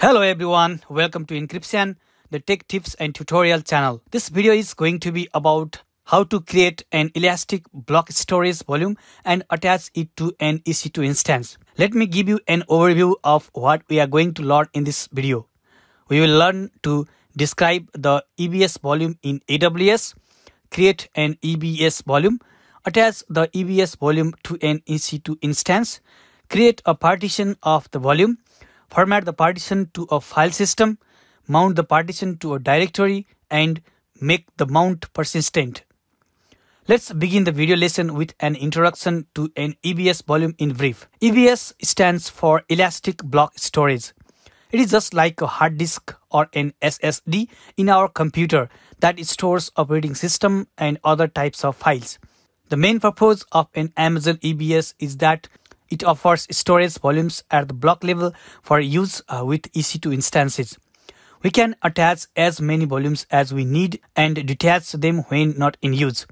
Hello everyone, welcome to Enkripsan, the tech tips and tutorial channel. This video is going to be about how to create an elastic block storage volume and attach it to an EC2 instance. Let me give you an overview of what we are going to learn in this video. We will learn to describe the EBS volume in AWS, create an EBS volume, attach the EBS volume to an EC2 instance, create a partition of the volume, format the partition to a file system, mount the partition to a directory, and make the mount persistent. Let's begin the video lesson with an introduction to an EBS volume in brief. EBS stands for Elastic Block Storage. It is just like a hard disk or an SSD in our computer that stores operating system and other types of files. The main purpose of an Amazon EBS is that it offers storage volumes at the block level for use uh, with EC2 instances. We can attach as many volumes as we need and detach them when not in use.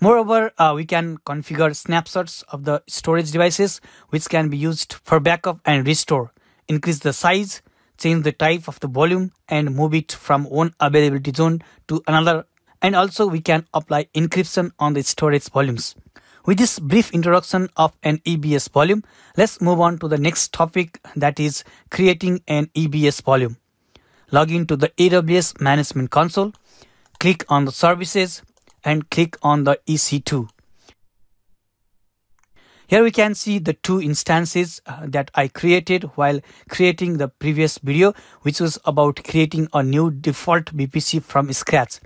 Moreover, uh, we can configure snapshots of the storage devices which can be used for backup and restore, increase the size, change the type of the volume and move it from one availability zone to another and also we can apply encryption on the storage volumes. With this brief introduction of an EBS volume, let's move on to the next topic that is creating an EBS volume. Log in to the AWS Management Console, click on the services and click on the EC2. Here we can see the two instances uh, that I created while creating the previous video which was about creating a new default VPC from scratch.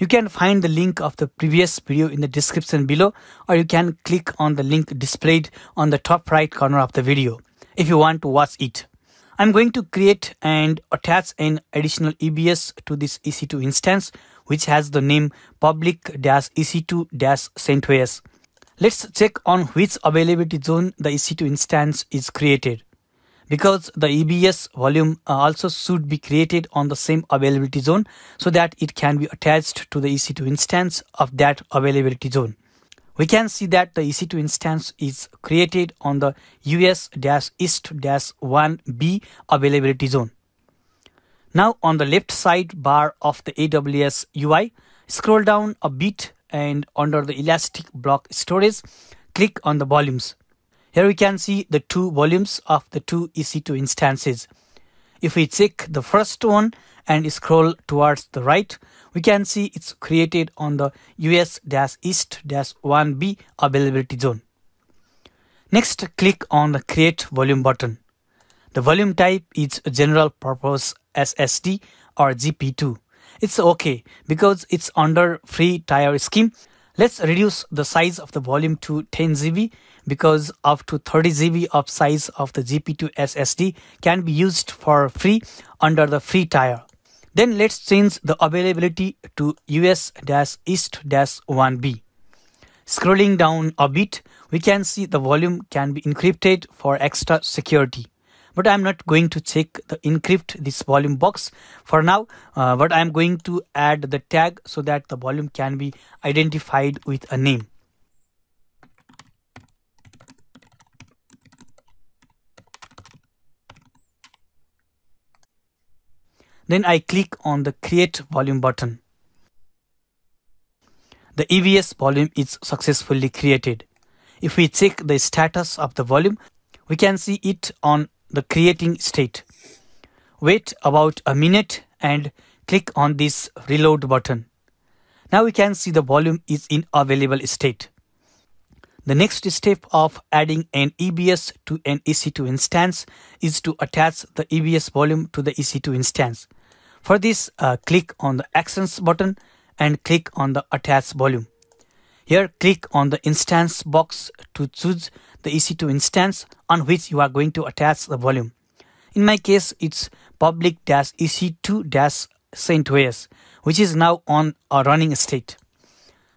You can find the link of the previous video in the description below or you can click on the link displayed on the top right corner of the video if you want to watch it. I'm going to create and attach an additional EBS to this EC2 instance which has the name public-ec2-CentOS. Let's check on which availability zone the EC2 instance is created. Because the EBS volume uh, also should be created on the same availability zone so that it can be attached to the EC2 instance of that availability zone. We can see that the EC2 instance is created on the US-East-1B availability zone. Now on the left side bar of the AWS UI, scroll down a bit and under the elastic block storage, click on the volumes. Here we can see the two volumes of the two EC2 instances. If we check the first one and scroll towards the right, we can see it's created on the US-East-1B availability zone. Next, click on the Create Volume button. The volume type is general purpose SSD or GP2. It's okay because it's under free tier scheme. Let's reduce the size of the volume to 10 GB because up to 30 GB of size of the GP2 SSD can be used for free under the free tier. Then let's change the availability to US-East-1B. Scrolling down a bit, we can see the volume can be encrypted for extra security but I'm not going to check the encrypt this volume box for now uh, but I'm going to add the tag so that the volume can be identified with a name. Then I click on the create volume button. The EBS volume is successfully created. If we check the status of the volume, we can see it on the creating state. Wait about a minute and click on this reload button. Now we can see the volume is in available state. The next step of adding an EBS to an EC2 instance is to attach the EBS volume to the EC2 instance. For this, uh, click on the Actions button and click on the Attach Volume. Here, click on the instance box to choose the EC2 instance on which you are going to attach the volume. In my case, it's public-ec2-CentOS, which is now on a running state.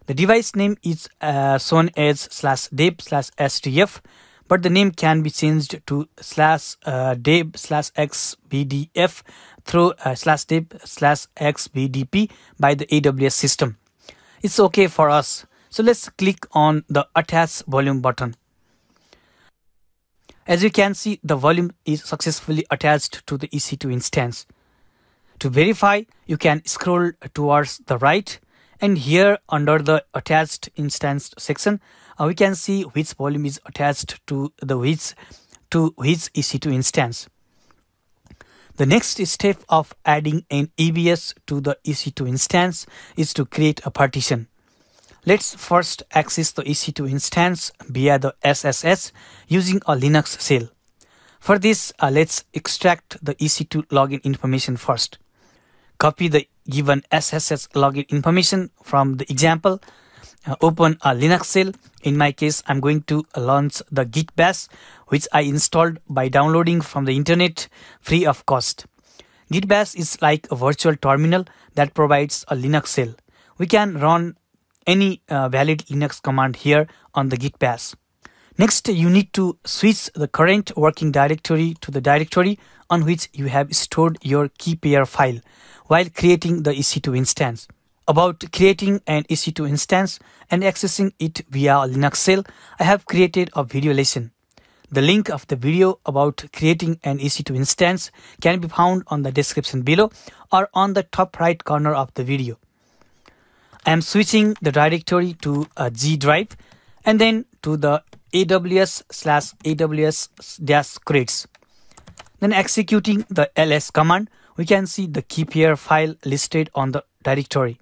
The device name is uh, shown as slash dev slash SDF, but the name can be changed to slash uh, dev slash xvdf through uh, slash dev slash xvdp by the AWS system. It's okay for us. So let's click on the attach volume button. As you can see, the volume is successfully attached to the EC2 instance. To verify, you can scroll towards the right and here under the attached instance section, uh, we can see which volume is attached to the which to which EC2 instance. The next step of adding an EBS to the EC2 instance is to create a partition. Let's first access the EC2 instance via the SSH using a Linux shell. For this, uh, let's extract the EC2 login information first. Copy the given SSH login information from the example. Uh, open a Linux shell. In my case, I'm going to launch the Git bash, which I installed by downloading from the internet free of cost. Git bash is like a virtual terminal that provides a Linux shell. We can run any uh, valid Linux command here on the Git bash. Next, you need to switch the current working directory to the directory on which you have stored your key pair file while creating the EC2 instance. About creating an EC2 instance and accessing it via Linux shell, I have created a video lesson. The link of the video about creating an EC2 instance can be found on the description below or on the top right corner of the video. I am switching the directory to a G drive and then to the AWS slash AWS dash crates. Then executing the ls command, we can see the key pair file listed on the directory.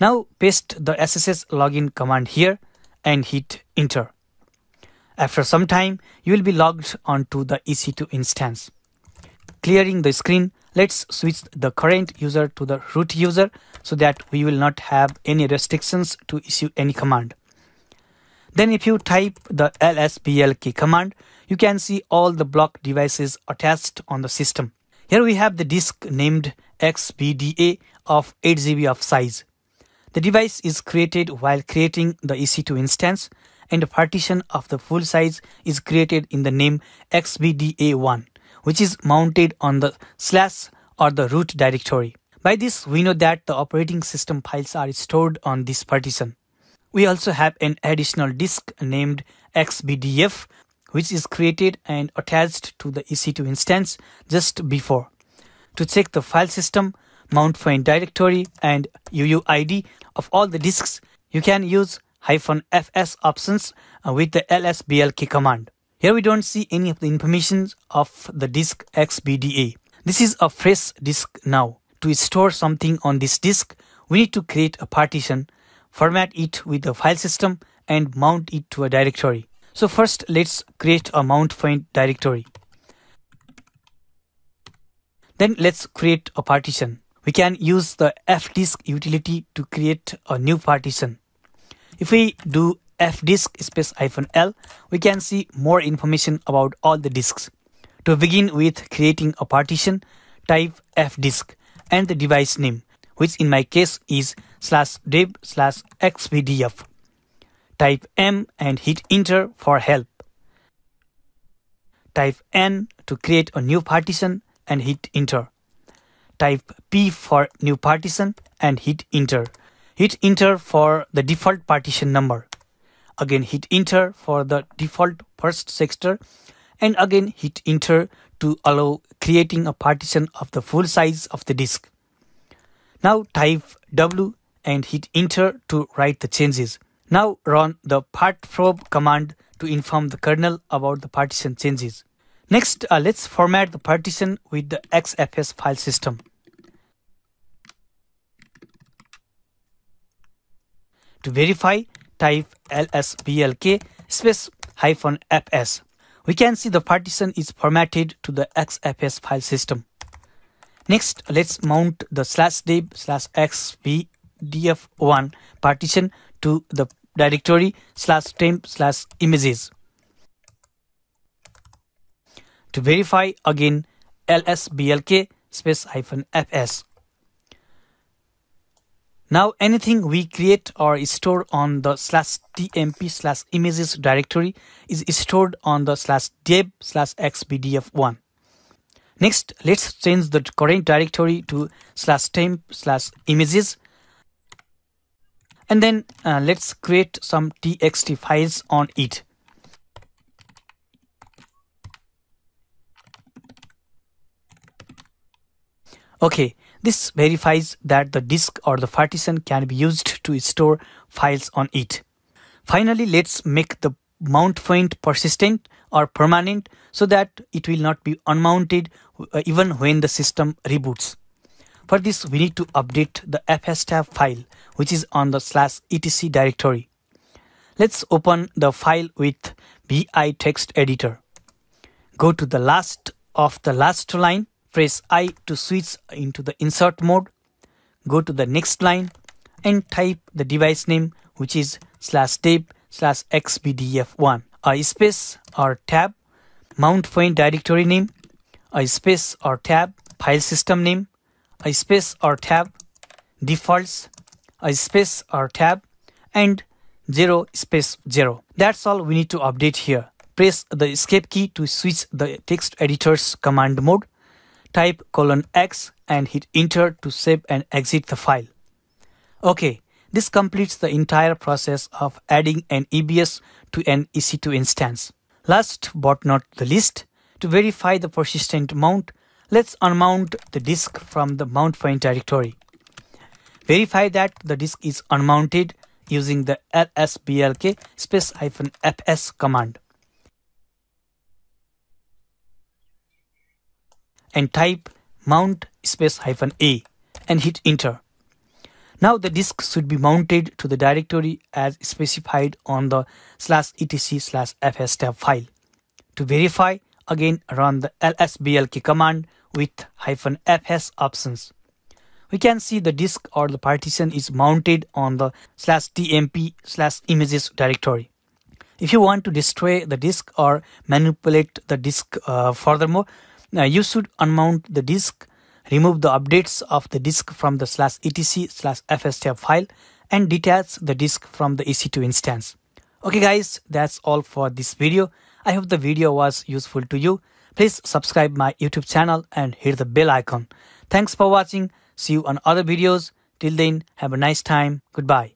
Now paste the SSH login command here and hit enter. After some time, you will be logged onto the EC2 instance. Clearing the screen, let's switch the current user to the root user so that we will not have any restrictions to issue any command. Then if you type the lsblk command, you can see all the block devices attached on the system. Here we have the disk named XVDA of 8GB of size. The device is created while creating the EC2 instance and a partition of the full size is created in the name XVDA1 which is mounted on the slash or the root directory. By this, we know that the operating system files are stored on this partition. We also have an additional disk named XVDF, which is created and attached to the EC2 instance just before. To check the file system, mount point directory, and UUID of all the disks, you can use hyphen fs options uh, with the lsblk command. Here we don't see any of the information of the disk XVDA. This is a fresh disk now. To store something on this disk, we need to create a partition, format it with the file system and mount it to a directory. So first let's create a mount point directory. Then let's create a partition. We can use the fdisk utility to create a new partition. If we do fdisk space hyphen l, we can see more information about all the disks. To begin with creating a partition, type fdisk and the device name, which in my case is slash dev slash xvdf. Type m and hit enter for help. Type n to create a new partition and hit enter. Type p for new partition and hit enter. Hit enter for the default partition number. Again hit enter for the default first sector and again hit enter to allow creating a partition of the full size of the disk. Now type W and hit enter to write the changes. Now run the partprobe command to inform the kernel about the partition changes. Next, uh, let's format the partition with the XFS file system. To verify, type lsblk space hyphen fs. We can see the partition is formatted to the xfs file system. Next, let's mount the slash dev slash xvdf1 partition to the directory slash temp slash images. To verify again lsblk space hyphen fs. Now anything we create or store on the slash tmp slash images directory is stored on the slash dev slash xvdf1. Next, let's change the current directory to slash temp slash images and then uh, let's create some txt files on it. Okay this verifies that the disk or the partition can be used to store files on it. Finally let's make the mount point persistent or permanent so that it will not be unmounted uh, even when the system reboots. For this we need to update the fstab file which is on the slash etc directory. Let's open the file with vi text editor. Go to the last of the last line, press I to switch into the insert mode. Go to the next line and type the device name which is slash dev slash xvdf1 a space or tab mount point directory name a space or tab file system name a space or tab defaults a space or tab and 0 space 0 that's all we need to update here press the escape key to switch the text editor's command mode type colon x and hit enter to save and exit the file okay this completes the entire process of adding an EBS to an EC2 instance. Last but not the least, to verify the persistent mount, let's unmount the disk from the mount point directory. Verify that the disk is unmounted using the lsblk space hyphen fs command. And type mount space hyphen a and hit enter. Now the disk should be mounted to the directory as specified on the slash etc slash fstab file. To verify, again run the lsblk command with hyphen fs options. We can see the disk or the partition is mounted on the slash tmp slash images directory. If you want to destroy the disk or manipulate the disk uh, furthermore, uh, you should unmount the disk remove the updates of the disk from the slash etc slash fstab file and detach the disk from the EC2 instance. Okay guys, that's all for this video. I hope the video was useful to you. Please subscribe my YouTube channel and hit the bell icon. Thanks for watching. See you on other videos. Till then, have a nice time. Goodbye.